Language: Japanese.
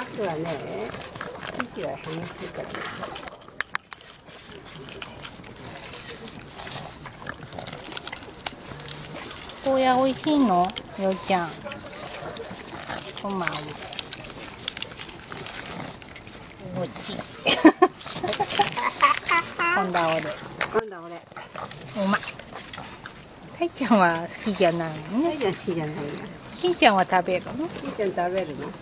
夏はね、息は激しいから。ゴーヤ美味しいの？ようちゃん。こんばんは。おいしい。今度は俺。今度は俺、うま。たいちゃんは好きじゃないのね。大ちゃん好きじゃないの。しんちゃんは食べるの？しーちゃん食べるの？